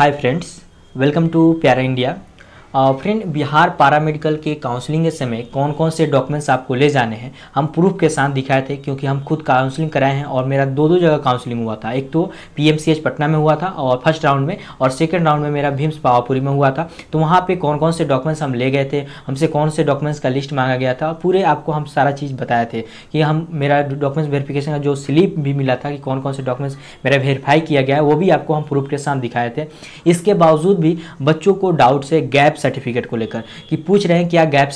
Hi friends welcome to प्यारा India friend Bihar paramedical के counselling के समय कौन कौन से डॉक्यूमेंट्स आपको ले जाने हैं? हम प्रूफ के साथ दिखाए थे क्योंकि हम खुद काउंसलिंग कराए हैं और मेरा दो दो जगह काउंसलिंग हुआ था। एक तो पीएमसीएच पटना में हुआ था और फ़र्स्ट राउंड में और सेकंड राउंड में मेरा भीम्स पावापुरी में हुआ था। तो वहाँ पर कौन कौन से डॉक्यूमेंट्स हम ले गए थे? हमसे कौन से डॉक्यूमेंट्स का लिस्ट मांगा गया था? पूरे आपको हम सारा चीज़ बताए थे कि हम मेरा डॉक्यूमेंट्स वेरिफिकेशन का जो स्लिप भी मिला था कि कौन कौन से डॉक्यूमेंट्स मेरा वेरीफाई किया गया है, वो भी आपको हम प्रूफ के साथ दिखाए थे। इसके बावजूद भी बच्चों को डाउट से गैप सर्टिफिकेट को लेकर कि पूछ रहे हैं क्या गैप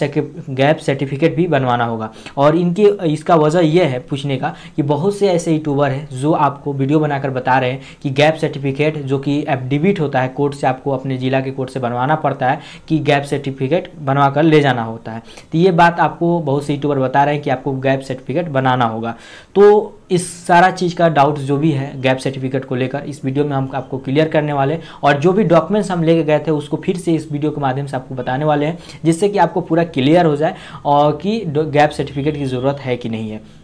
गैप सर्टिफिकेट भी बनवाना होगा। और इनकी, इसका वजह यह है पूछने का कि बहुत से ऐसे यूट्यूबर हैं जो आपको वीडियो बनाकर बता रहे हैं कि गैप सर्टिफिकेट जो कि एफडिबिट होता है कोर्ट से आपको अपने ज़िला के कोर्ट से बनवाना पड़ता है कि गैप सर्टिफिकेट बनवा कर ले जाना होता है। तो ये बात आपको बहुत से यूट्यूबर बता रहे हैं कि आपको गैप सर्टिफिकेट बनाना होगा। तो इस सारा चीज़ का डाउट जो भी है गैप सर्टिफिकेट को लेकर इस वीडियो में हम आपको क्लियर करने वाले हैं। और जो भी डॉक्यूमेंट्स हम लेके गए थे, उसको फिर से इस वीडियो के माध्यम से आपको बताने वाले हैं, जिससे कि आपको पूरा क्लियर हो जाए और कि गैप सर्टिफिकेट की ज़रूरत है कि नहीं है।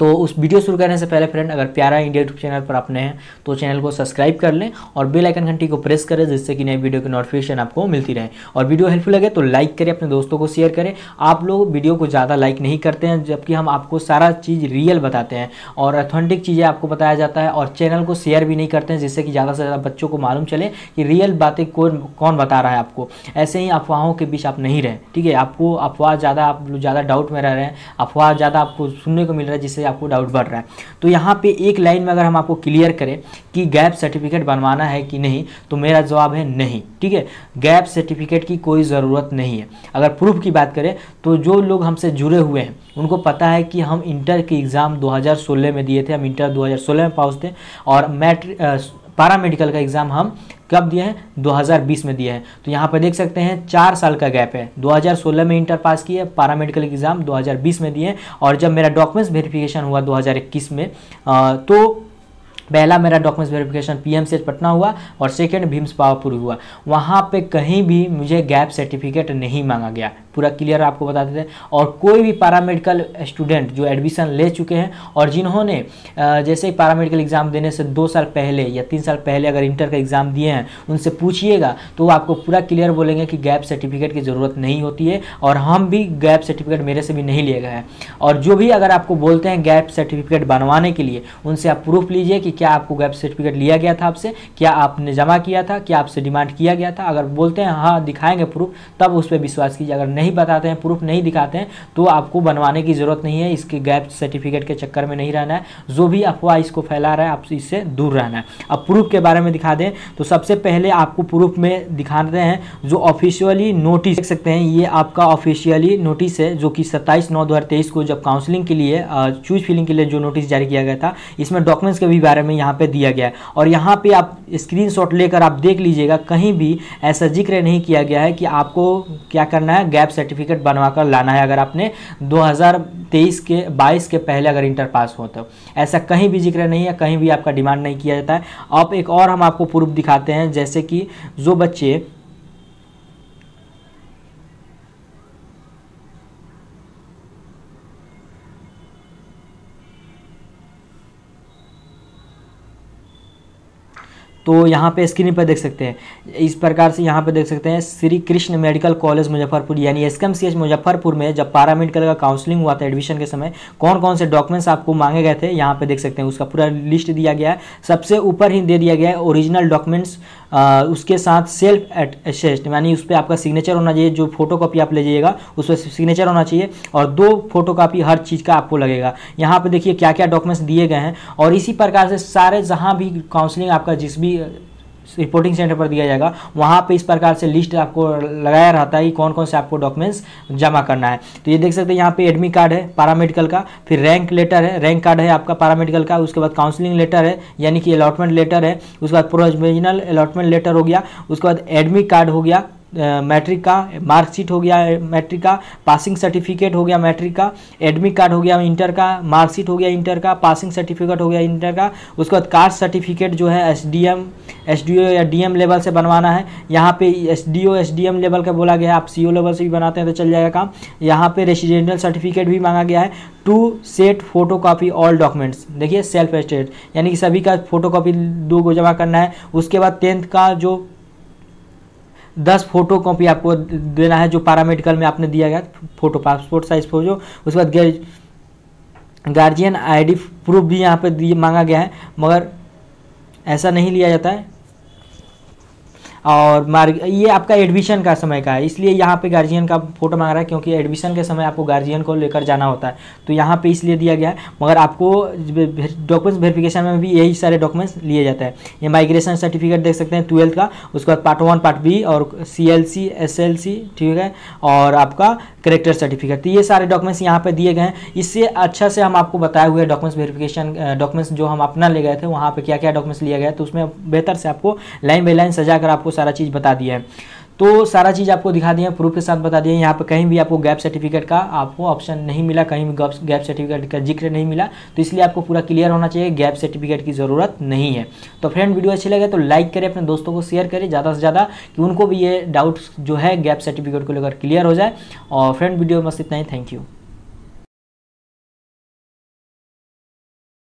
तो उस वीडियो शुरू करने से पहले फ्रेंड अगर प्यारा इंडिया यूट्यूब चैनल पर अपने हैं तो चैनल को सब्सक्राइब कर लें और बेल आइकन घंटी को प्रेस करें जिससे कि नई वीडियो की नोटिफिकेशन आपको मिलती रहे। और वीडियो हेल्पफुल लगे तो लाइक करें, अपने दोस्तों को शेयर करें। आप लोग वीडियो को ज़्यादा लाइक नहीं करते हैं, जबकि हम आपको सारा चीज़ रियल बताते हैं और अथेंटिक चीज़ें आपको बताया जाता है और चैनल को शेयर भी नहीं करते हैं, जिससे कि ज़्यादा से ज़्यादा बच्चों को मालूम चले कि रियल बातें कौन कौन बता रहा है आपको। ऐसे ही अफवाहों के बीच आप नहीं रहें, ठीक है? आपको अफवाह ज़्यादा, आप ज़्यादा डाउट में रह रहे हैं, अफवाह ज़्यादा आपको सुनने को मिल रहा है, जिससे आपको डाउट बढ़ रहा है। तो यहाँ पे एक लाइन में अगर हम आपको क्लियर करें कि गैप सर्टिफिकेट बनवाना है कि नहीं तो मेरा जवाब है नहीं, ठीक है? गैप सर्टिफिकेट की कोई ज़रूरत नहीं है। अगर प्रूफ की बात करें तो जो लोग हमसे जुड़े हुए हैं, उनको पता है कि हम इंटर के एग्ज़ाम 2016 में दिए थे, हम इंटर 2016 में थे और मैट्रिक पारा मेडिकल का एग्ज़ाम हम कब दिए हैं? 2020 में दिए हैं। तो यहाँ पर देख सकते हैं चार साल का गैप है। 2016 में इंटर पास किए पारामेडिकल एग्ज़ाम 2020 में दिए और जब मेरा डॉक्यूमेंट्स वेरिफिकेशन हुआ 2021 में आ, तो पहला मेरा डॉक्यूमेंट्स वेरिफिकेशन पीएमसीएच पटना हुआ और सेकेंड भीम्स पावापुर हुआ। वहाँ पर कहीं भी मुझे गैप सर्टिफिकेट नहीं मांगा गया। पूरा क्लियर आपको बता देते हैं। और कोई भी पैरामेडिकल स्टूडेंट जो एडमिशन ले चुके हैं और जिन्होंने जैसे पैरामेडिकल एग्ज़ाम देने से दो साल पहले या तीन साल पहले अगर इंटर का एग्ज़ाम दिए हैं, उनसे पूछिएगा तो वो आपको पूरा क्लियर बोलेंगे कि गैप सर्टिफिकेट की ज़रूरत नहीं होती है और हम भी गैप सर्टिफिकेट मेरे से भी नहीं लिए गए हैं। और जो भी अगर आपको बोलते हैं गैप सर्टिफिकेट बनवाने के लिए, उनसे आप प्रूफ लीजिए कि क्या आपको गैप सर्टिफिकेट लिया गया था आपसे? क्या आपने जमा किया था? क्या आपसे डिमांड किया गया था? अगर बोलते हैं हाँ दिखाएँगे प्रूफ तब उस पर विश्वास कीजिए। अगर नहीं बताते हैं प्रूफ नहीं दिखाते हैं तो आपको बनवाने की ज़रूरत नहीं है। इसके गैप सर्टिफिकेट के चक्कर में नहीं रहना है। जो भी अफवाह इसको फैला रहा है आप इससे दूर रहना है। अब प्रूफ के बारे में दिखा दें तो सबसे पहले आपको प्रूफ में दिखाते हैं जो ऑफिशियली नोटिस देख सकते हैं, ये आपका ऑफिशियली नोटिस है, जो कि सत्ताईस नौ दो को जब काउंसलिंग के लिए चूज़ फिलिंग के लिए जो नोटिस जारी किया गया था, इसमें डॉक्यूमेंट्स के भी बारे में यहाँ पे दिया गया है। और यहाँ पे आप स्क्रीनशॉट लेकर आप देख लीजिएगा, कहीं भी ऐसा ज़िक्र नहीं किया गया है कि आपको क्या करना है, गैप सर्टिफिकेट बनवा कर लाना है। अगर आपने 2023 के 22 के पहले अगर इंटर पास हो तो। ऐसा कहीं भी ज़िक्र नहीं है, कहीं भी आपका डिमांड नहीं किया जाता है। अब एक और हम आपको प्रूफ दिखाते हैं, जैसे कि जो बच्चे तो यहाँ पे स्क्रीन पर देख सकते हैं। इस प्रकार से यहाँ पे देख सकते हैं, श्री कृष्ण मेडिकल कॉलेज मुजफ्फरपुर, यानी एस मुजफ्फरपुर में जब पारा मेडिकल का काउंसलिंग हुआ था एडमिशन के समय कौन कौन से डॉक्यूमेंट्स आपको मांगे गए थे, यहाँ पे देख सकते हैं। उसका पूरा लिस्ट दिया गया है। सबसे ऊपर ही दे दिया गया है ओरिजिनल डॉक्यूमेंट्स उसके साथ सेल्फ असेस्ट यानी उस पर आपका सिग्नेचर होना चाहिए। जो फ़ोटो कॉपी आप ले जाइएगा, उस पर सिग्नेचर होना चाहिए और दो फ़ोटो कॉपी हर चीज़ का आपको लगेगा। यहाँ पर देखिए क्या क्या डॉक्यूमेंट्स दिए गए हैं और इसी प्रकार से सारे जहाँ भी काउंसलिंग आपका जिस भी रिपोर्टिंग सेंटर पर दिया जाएगा। वहाँ पे इस प्रकार से लिस्ट आपको लगाया रहता है कि कौन कौन से आपको डॉक्यूमेंट्स जमा करना है। तो ये देख सकते हैं, यहाँ पे एडमिट कार्ड है पारामेडिकल का, फिर रैंक लेटर है रैंक कार्ड है आपका पारामेडिकल का, उसके बाद काउंसलिंग लेटर है, यानी कि अलॉटमेंट लेटर है, उसके बाद प्रोविजनल अलॉटमेंट लेटर हो गया, उसके बाद एडमिट कार्ड हो गया मैट्रिक का, मार्कशीट हो गया मैट्रिक का, पासिंग सर्टिफिकेट हो गया मैट्रिक का, एडमिट कार्ड हो गया इंटर का, मार्कशीट हो गया इंटर का, पासिंग सर्टिफिकेट हो गया इंटर का, उसके बाद कास्ट सर्टिफिकेट जो है S D M S D O या डी एम लेवल से बनवाना है। यहाँ पे S D O S D M level का बोला गया है, आप सी ओ लेवल से भी बनाते हैं तो चल जाएगा काम। यहाँ पे रेसिडेंशियल सर्टिफिकेट भी मांगा गया है। Two set photo all documents, देखिए सेल्फ स्टेट, यानी कि सभी का फ़ोटो दो को जमा करना है। उसके बाद टेंथ का जो दस फ़ोटो कॉपी आपको देना है जो पैरामेडिकल में आपने दिया गया, फ़ोटो पासपोर्ट साइज़ फ़ोटो उसके बाद गार्जियन आईडी प्रूफ भी यहाँ पे मांगा गया है, मगर ऐसा नहीं लिया जाता है। और मार्ग, ये आपका एडमिशन का समय का है। इसलिए यहाँ पे गार्जियन का फ़ोटो मांग रहा है क्योंकि एडमिशन के समय आपको गार्जियन को लेकर जाना होता है। तो यहाँ पे इसलिए दिया गया है, मगर आपको डॉक्यूमेंट्स वेरिफिकेशन में भी यही सारे डॉक्यूमेंट्स लिए जाते हैं। ये माइग्रेशन सर्टिफिकेट देख सकते हैं ट्वेल्थ का, उसके बाद पार्ट वन पार्ट बी और C L C S L C ठीक है, और आपका करेक्टर सर्टिफिकेट तो ये सारे डॉक्यूमेंट्स यहाँ पर दिए गए हैं। इससे अच्छा से हम आपको बताए हुए डॉक्यूमेंट्स वेरिफिकेशन डॉक्यूमेंट्स जो हम अपना ले गए थे, वहाँ पर क्या क्या डॉक्यूमेंट्स लिया गया तो उसमें बेहतर से आपको लाइन बाई लाइन सजा कर आपको सारा चीज़ बता दिया है। तो सारा चीज़ आपको दिखा दिया, प्रूफ के साथ बता दिया। यहाँ पर कहीं भी आपको गैप सर्टिफिकेट का आपको ऑप्शन नहीं मिला, कहीं भी गैप सर्टिफिकेट का ज़िक्र नहीं मिला तो इसलिए आपको पूरा क्लियर होना चाहिए, गैप सर्टिफिकेट की ज़रूरत नहीं है। तो फ्रेंड, वीडियो अच्छी लगे तो लाइक करें, अपने दोस्तों को शेयर करें, ज़्यादा से ज़्यादा कि उनको भी ये डाउट जो है गैप सर्टिफिकेट को लेकर क्लियर हो जाए। और फ्रेंड, वीडियो बस इतना ही। Thank you.